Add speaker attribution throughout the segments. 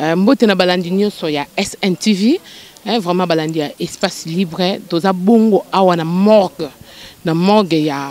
Speaker 1: Euh, mbote na balandi nyonso ya sntv eh, vraiment balandi ya espace libre toza bongo awa na morgue na morgue ya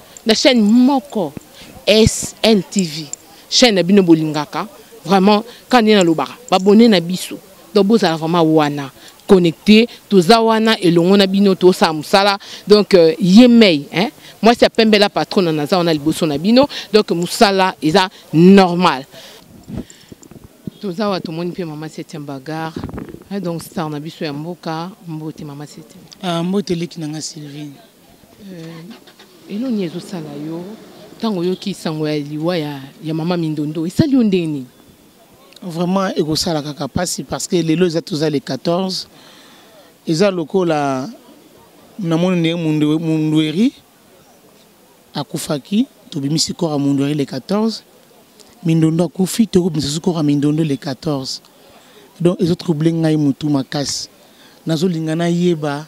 Speaker 1: na chaîne moko SNTV chaîne na bino bolingaka vraiment kaka nde nalobaka babone na biso donc bozala vraiment wana connecte toza wana elongo na bino tosala mosala donc euh, ye mei hein? mwasi ya pembe la patrone naza wana liboso na bino donc mosala eza normal toza awa tomoni mpe mama septième bagarre hein, donc star na biso ya mboka mbote mama septième
Speaker 2: uh, mbote eleki na nga sylvine
Speaker 1: Eh, elo nini ezosala yo ntango oyoki sango ya liwa ya, ya mama mindondo esali yo ndenge nini
Speaker 2: vraiment ekosala kaka mpasi parce que lelo eza toza le 14 eza lokola namoni ndenge mundueri akufaki tobimisi corps ya mundueri le 14 mindondo akufi tokobimisa su corps ya mindondo le 14 donc ezotrouble ngai motu makasi nazolinga nayeba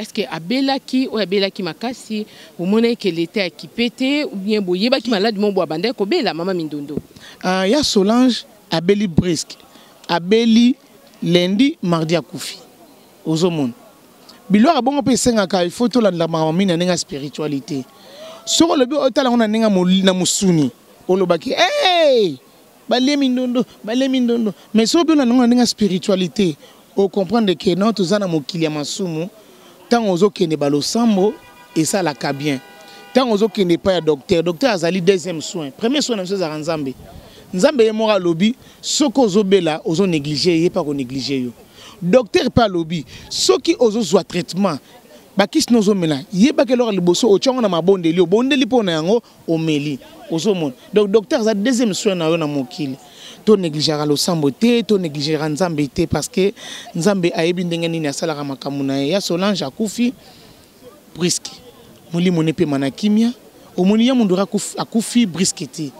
Speaker 2: Est-ce que
Speaker 1: abelaki oyo abelaki makasi bomonaki ke leta ya kipe te ou bien boyebaki maladi moko abandaki kobela mama mindondo
Speaker 2: uh, ya solange abeli brisk abeli lendi mardi akufi ozomona biloko bongo mpe esengaka il faut tolandela makambo mingi na ndenge ya spiritualité soki olobi otala yango na ndenge na mosuni olobaki hey! Balie mindondo, balie mindondo. Mais soki obi olanda ngo na ndenge ya spiritualite, o comprendre que non toza na mokili ya masumu. Tango ozo kende ba losambo esalaka bien. Tango ozo kende epai ya docteur, docteur azali deuxième soin. Premier soin na biso ezalaka Nzambe. Nzambe ye moko alobi soki ozo bela ozo negliger ye pe ako negliger yo. Docteur pe alobi soki ozo zwa traitement bakisi na ozomela yebaka eloko ya liboso otya yango na mabondeli obondeli mpo na yango omeli ozomona donc docteur aza deuxième soin na yo na mokili to negligeaka losambo te to negligeaka nzambe te parce que nzambe ayebi ndenge nini asalaka makambo na ye ya solange akufi briske molimo ne mpema na kimia omoni ya mundura akufi briske te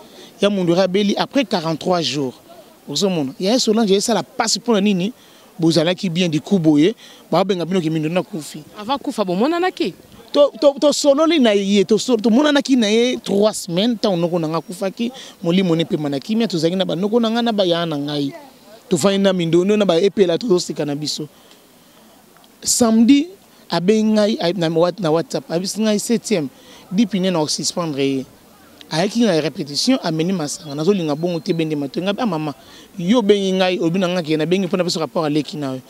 Speaker 2: ya mundura abeli après 43 jours ozomona yaya solange esala mpasi mpo na nini bozalaki bien du coup boye babenga bino ke mindondo akufi
Speaker 1: avant kufa bomonanaki
Speaker 2: tosololi na ye tomonanaki na ye trois semaines ntango noko na ngai akufaki molimo ne mpema na kimia tozalaki na banoko na ngai na bayaya na ngai tofandi na mindondo na baepela tozoseka na biso samedi abengi ngai na whatsapp abisi ngai septième dipine na osuspendre ye ayaki na repetition ameni masanga nazolinga bongo te bende matoi ngai ba mama yo obengi ngai olobi na ngai ke nabengi mpo na biso rapport aleki na yo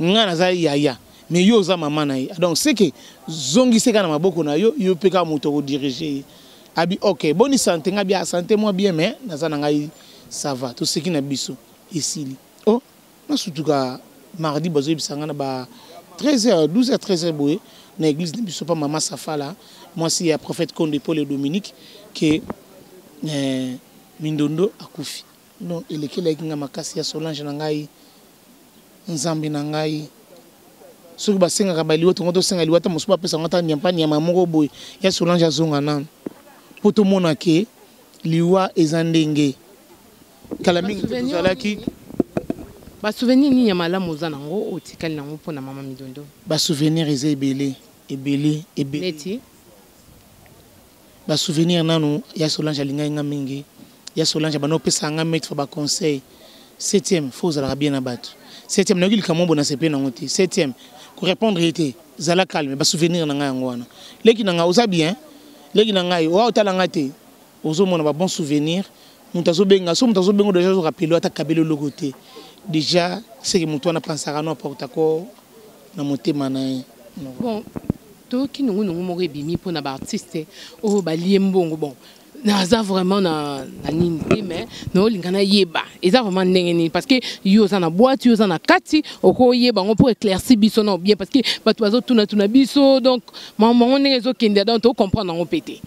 Speaker 2: ngai naza yaya me yo oza mama na ye ah, donc seke zongiseka na maboko na yo yo mpe kaka moto okodirige ye abi ok boni sante ngai bia sante mwa bien me naza na ngai sava toseki na biso esili o oh, Na sutuka mardi bazo yebisa nga na ba 13h 12h 13h boye na église na biso pa mama Safala mwasi ya prophète Kondo Epole Dominique que eh, Mindondo akufi. Non, elekelaki nga makasi ya Solange na ngai. Nzambe na ngai. soki basengaka baliwa tongo tosenga liwa ata mosusu bapesa yango ata nyampa nyama moko boye ya solange azonga nano mpo tomona ke liwa eza ndenge kala mingi tozalaki
Speaker 1: basouvenir nini ya malamu oza nango otikali nango mpo na mama midondo
Speaker 2: basouvenir eza ebele ebele ebele
Speaker 1: neti
Speaker 2: basouvenir nanu ya solange alingaki nga mingi ya solange abanda opesaka nga maitre fa baconseil septième fo ozalaka bien na bato septième nayoki likambo bo nasepe nango te septième korépondre ye te zala calme basouvenir na ngai yango wana leki na ngai oza bien leki na ngai oa otala ngai te Ozo mona ba bon souvenir mutu azo benga so mutu azo benga deja ozo rappelle ata kabelo eloko te deja seke mutu wana pensaka no porte ko na motema na ye
Speaker 1: bon to ki nungu nungu moko ebimi pona ba artiste oyo balie mbongo bon naza vraiment na, na nini te mais naolinga nayeba eza vraiment ndenge nini parce que yo oza na boite yo oza na kati okoyeba yango mpo éclairci biso nao bien parce que bato bazotunatuna biso donc makambo yango ndenge ezokende donc tokocomprendre yango mpe te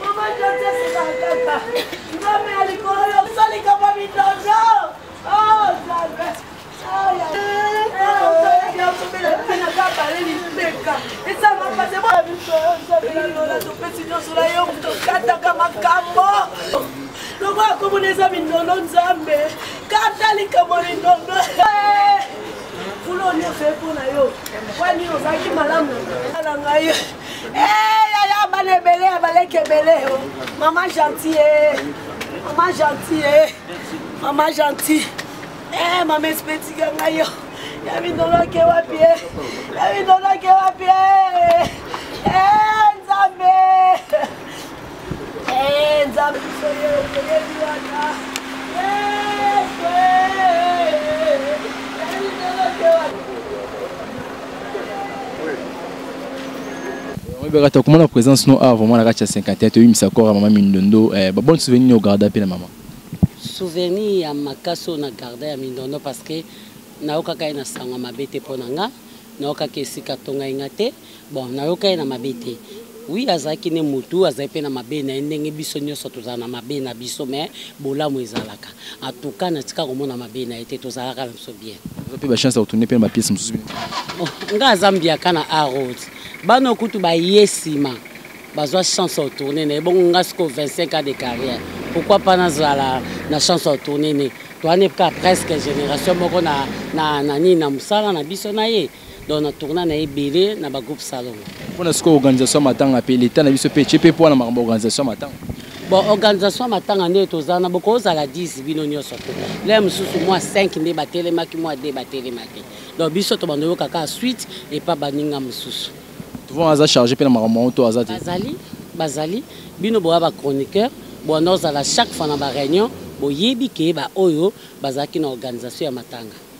Speaker 1: Mama Jojo sika kaka.
Speaker 2: Nzambe ya likolo
Speaker 1: yo
Speaker 2: sali
Speaker 1: kama mitondo. Oh Nzambe. Oh ya. Eh, ya
Speaker 3: mobela pena kaka leli peka. Esa mama se mwa biso Nzambe ya lola to pesi nyoso la yo to kata kama kambo. Lobo akomona eza mindondo Nzambe. Kata likambo lindondo. Eh. Fulo nyoso epona yo. Wani ozaki malamu. Ala ngai. Eh, yaya bana ebele ya baleki ebele oh. mama gentil eh. mama gentil eh. mama gentil eh, mama espetika ngai yo ya mindoloke wapi eh. ya mindoloke wapi eh. eh, nzambe Eh, nzambe biso ye okoyebi wana
Speaker 4: oyebaka tokomona présence no awa vraiment na kati ya 51 toyimisa kora mama mindondo eh, babone souvenir yo garda mpe na mama
Speaker 5: souvenir ya makasi oyo na garda ya mindondo parce que nayokaka ye na sango mabe te mpo na nga nayokaka esika tongai nga te Bon, nayoka ye na mabe te. Oui, azalaki ne mutu, azali pe na mabe na ye ndenge biso nyoso tozala na mabe na biso mais bolamu ezalaka. En tout cas, natika komona mabe na ye te, tozalaka na biso bien.
Speaker 4: Oza pe ba chance ya kotourner pe na ba pièces mosusu bino.
Speaker 5: Oh, nga aza mbiaka na Harold. Bana oyo kutu baye sima bazwa chance ya kotourner na ye. Bongo nga siko 25 ans de carrière. Pourquoi pas nazala na chance ya kotourner ne? Toyani kaka presque generation moko na na na nini na musala na biso na ye. donc na tourna na ebele na ba groupe salongo
Speaker 4: mpona sikoyo organisation ya matanga mpe leta na biso mpe etye mpe mpo na makambo organisation ya matanga
Speaker 5: bon organisation ya matanga nde toza na bokozala 10 bino nyonso te lere mosusu mwa 5 nde batelemaki mwa 2 batelemaki donc biso tobanda oyoka kaka suite epa baninga mosusu
Speaker 4: tuvon aza charge mpe na makambo yango to aza te
Speaker 5: bazali bazali bino boya bachroniqueur bwana ozala chaque fois na baréunion boyebi ke baoyo bazalaki na organisation ya matanga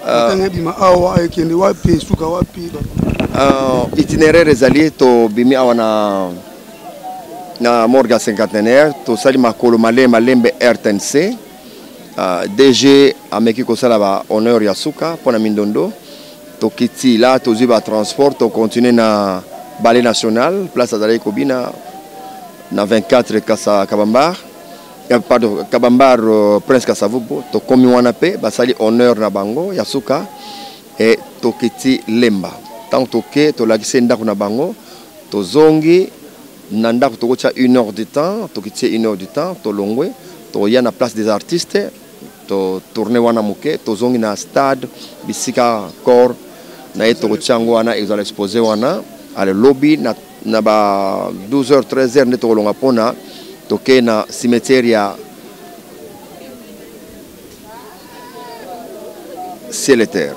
Speaker 6: Motane ebima awa ekende wapi esuka wapi?
Speaker 7: Euh, itinéraire ezali tobimi awa na na morgue ya cinquantenaire tosali makolo malembe malembe rtnc uh, ah, dg ameki kosala ba honneur ya suka mpo na mindondo tokiti la tozwi ba transport tocontinue na ballet national place azalaki kobina na 24 kasa kabambar Eh, pardon kabambar euh, prince kasavubu tokomi wana mpe basali honneur na bango ya suka e toki ti lemba ntango toke tolakisi ndako na bango tozongi na ndako tokotya une heure du temps toki tie une heure du temps tolongwe toya na place des artistes totourne wana moke tozongi na stade bisika corps na ye tokotya yango wana ezala expose wana ale lobi na na ba 12 heures 13 heures nde tokolonga mpona tokei na cimetière ya ciel et terre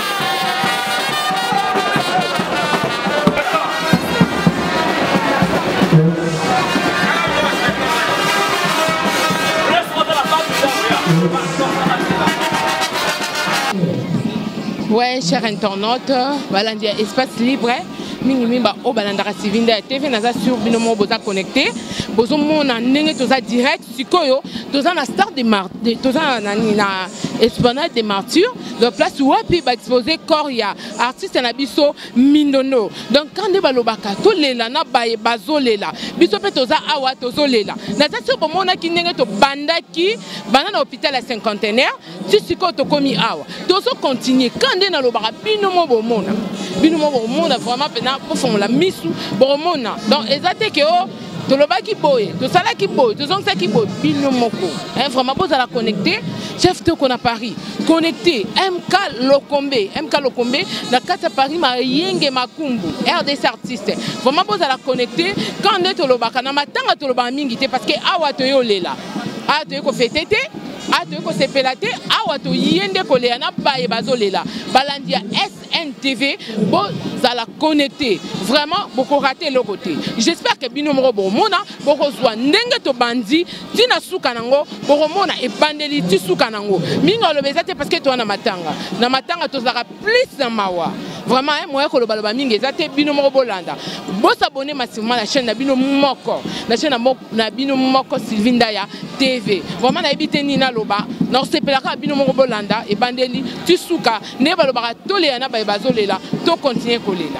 Speaker 1: Ouais, chers internautes, voilà, espace libre. Hein. mingi mingi baoyo balandaka sivinda ya tv naza sur bino moko boza connecte bozomona ndenge toza direct sikoyo toza na star de mar toza na nani na esplanade de martyr donc place wapi baexpose corps ya artiste na biso mindondo donc quand nde balobaka tolela na baye bazolela biso mpe toza awa tozolela naza sio bomonaki ndenge tobandaki banda na hôpital ya cinquantenaire ti sikoyo tokomi awa tozo continue ka nde nalobaka bino mo bomona bino mo bomona vraiment mpena bofongola misu bomona donc eza te ke o oh, tolobaki boye tosalaki boye tozongisaki boye bino moko eh, vraiment bozala connecte chef toko na paris connecte mk lokombe mk lokombe na kati ya paris mayenge makumbu rdc artiste vraiment bozala connecte quand nde tolobaka na matanga tolobaka mingi te parce que awa toyolela awa toyei kofete te a ah, toyei kosepela te awa toye nde kolela na baye bazolela balandi ya sntv bozala connecte vraiment bokorate eloko te j'espère ke bino moko bokomona bokozwa ndenge tobandi ti na suka nango bokomona ebandeli ti suka nango mingi aloba eza te parce que toza na matanga na matanga tozalaka plus na mawa vraiment eh, moya kolobaloba mingi eza te bino moko bolanda bosabone massivement na chaîne na bino moko na chaîne na bino moko sylvie ndaya tv vraiment nayebi te nini naloba nasepelaka bino moko bolanda ebandeli ti suka nde balobaka tolela na baye bazolela tokontinue kolela